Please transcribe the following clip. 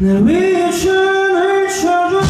내 위에 춤을 춰줘.